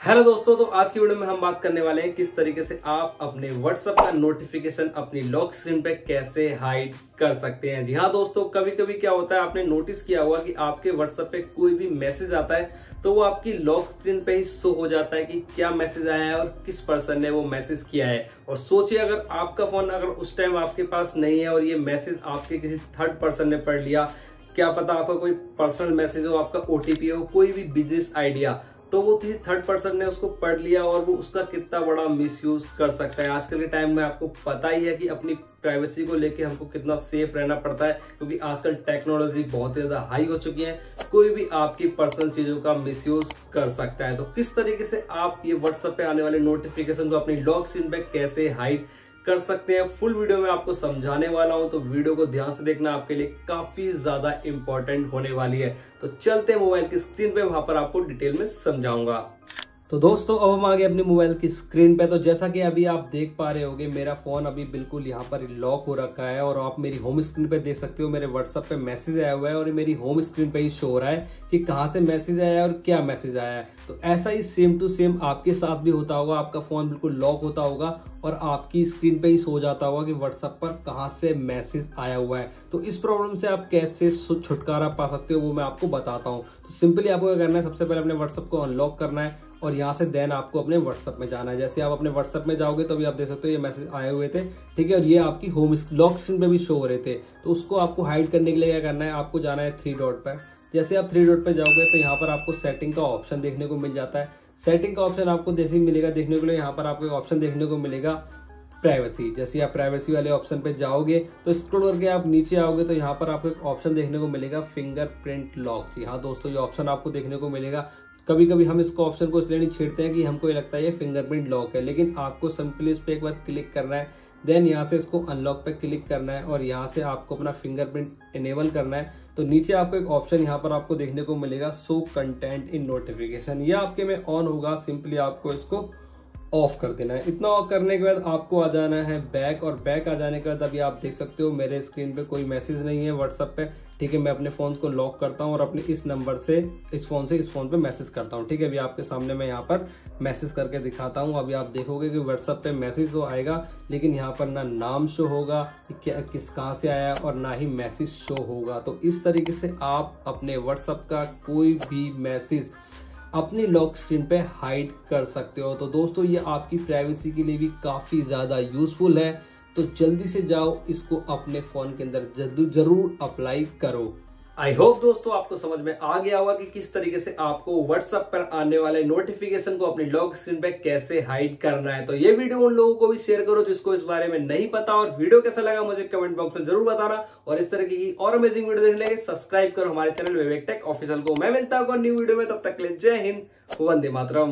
Hello दोस्तों तो आज की वीडियो में हम बात करने वाले हैं किस तरीके से आप अपने व्हाट्सएप का नोटिफिकेशन अपनी लॉक स्क्रीन पे कैसे हाइड कर सकते हैं। जी हाँ दोस्तों कभी कभी क्या होता है, आपने नोटिस किया होगा कि आपके व्हाट्सएप पे कोई भी मैसेज आता है तो वो आपकी लॉक स्क्रीन पे ही शो हो जाता है कि क्या मैसेज आया है और किस पर्सन ने वो मैसेज किया है। और सोचिए, अगर आपका फ़ोन अगर उस टाइम आपके पास नहीं है और ये मैसेज आपके किसी थर्ड पर्सन ने पढ़ लिया, क्या पता आपका कोई पर्सनल मैसेज हो, आपका ओटीपी हो, कोई भी बिज़नेस आइडिया तो वो किसी थर्ड पर्सन ने उसको पढ़ लिया और वो उसका कितना बड़ा मिसयूज कर सकता है। आजकल के टाइम में आपको पता ही है कि अपनी प्राइवेसी को लेके हमको कितना सेफ़ रहना पड़ता है, क्योंकि आजकल टेक्नोलॉजी बहुत ही ज़्यादा हाई हो चुकी है। कोई भी आपकी पर्सनल चीज़ों का मिसयूज कर सकता है। तो किस तरीके से आप ये व्हाट्सएप पे आने वाले नोटिफिकेशन को अपनी लॉक स्क्रीन पे कैसे हाइड कर सकते हैं। फुल वीडियो में आपको समझाने वाला हूँ तो वीडियो को ध्यान से देखना आपके लिए काफ़ी ज़्यादा इंपॉर्टेंट होने वाली है। तो चलते मोबाइल की स्क्रीन पे, वहाँ पर आपको डिटेल में समझाऊँगा। तो दोस्तों, अब हम आ गए अपनी मोबाइल की स्क्रीन पे। तो जैसा कि अभी आप देख पा रहे होगे, मेरा फ़ोन अभी बिल्कुल यहाँ पर लॉक हो रखा है और आप मेरी होम स्क्रीन पे देख सकते हो, मेरे व्हाट्सएप पे मैसेज आया हुआ है और मेरी होम स्क्रीन पे ही शो हो रहा है कि कहाँ से मैसेज आया है और क्या मैसेज आया है। तो ऐसा ही सेम टू सेम आपके साथ भी होता होगा, आपका फ़ोन बिल्कुल लॉक होता होगा और आपकी स्क्रीन पे ही सो जाता होगा कि व्हाट्सअप पर कहाँ से मैसेज आया हुआ है। तो इस प्रॉब्लम से आप कैसे छुटकारा पा सकते हो वो मैं आपको बताता हूँ। तो सिंपली आपको क्या करना है, सबसे पहले अपने व्हाट्सएप को अनलॉक करना है। और यहाँ से देन आपको अपने व्हाट्सअप में जाना है। जैसे आप अपने व्हाट्सअप में जाओगे तो अभी आप देख सकते हो ये मैसेज आए हुए थे, ठीक है? और ये आपकी होम लॉक स्क्रीन पे भी शो हो रहे थे। तो उसको आपको हाइड करने के लिए क्या करना है? आपको जाना है थ्री डॉट पर जैसे आप थ्री डॉट पर जाओगे तो यहाँ पर आपको सेटिंग का ऑप्शन देखने को मिल जाता है। सेटिंग का ऑप्शन आपको जैसे मिलेगा देखने के लिए, यहाँ पर आपको ऑप्शन देखने को मिलेगा प्राइवेसी जैसे आप प्राइवेसी वाले ऑप्शन पे जाओगे तो स्क्रॉल करके आप नीचे आओगे तो यहाँ पर आपको एक ऑप्शन देखने को मिलेगा फिंगरप्रिंट लॉक जी हाँ दोस्तों, ये ऑप्शन आपको देखने को मिलेगा। कभी कभी हम इसको ऑप्शन को इसलिए नहीं छेड़ते हैं कि हमको ये लगता है ये फिंगरप्रिंट लॉक है, लेकिन आपको सिंपली इस पर एक बार क्लिक करना है देन यहाँ से इसको अनलॉक पे क्लिक करना है और यहाँ से आपको अपना फिंगरप्रिंट इनेबल करना है तो नीचे आपको एक ऑप्शन यहाँ पर आपको देखने को मिलेगा सो कंटेंट इन नोटिफिकेशन ये आपके में ऑन होगा सिंपली आपको इसको ऑफ़ कर देना है। इतना ऑफ़ करने के बाद आपको आ जाना है बैक और बैक आ जाने के बाद अभी आप देख सकते हो मेरे स्क्रीन पे कोई मैसेज नहीं है व्हाट्सएप पे। ठीक है, मैं अपने फ़ोन को लॉक करता हूँ और अपने इस नंबर से, इस फ़ोन से, इस फ़ोन पे मैसेज करता हूँ। ठीक है, अभी आपके सामने मैं यहाँ पर मैसेज करके दिखाता हूँ। अभी आप देखोगे कि व्हाट्सअप पे मैसेज तो आएगा, लेकिन यहाँ पर ना नाम शो होगा क्या किस कहाँ से आया और ना ही मैसेज शो होगा। तो इस तरीके से आप अपने व्हाट्सअप का कोई भी मैसेज अपनी लॉक स्क्रीन पे हाइड कर सकते हो। तो दोस्तों, ये आपकी प्राइवेसी के लिए भी काफ़ी ज़्यादा यूजफुल है। तो जल्दी से जाओ, इसको अपने फ़ोन के अंदर ज़रूर अप्लाई करो। आई होप दोस्तों आपको समझ में आ गया होगा कि किस तरीके से आपको व्हाट्सएप पर आने वाले नोटिफिकेशन को अपनी लॉक स्क्रीन पे कैसे हाइड करना है। तो ये वीडियो उन लोगों को भी शेयर करो जिसको इस बारे में नहीं पता और वीडियो कैसा लगा मुझे कमेंट बॉक्स में ज़रूर बताना। और इस तरह की और अमेजिंग वीडियो देखने लगे सब्सक्राइब करो हमारे चैनल विवेक टेक ऑफिशियल को। मैं मिलता हूँ न्यू वीडियो में, तब तक ले जय हिंद, वंदे मातरम।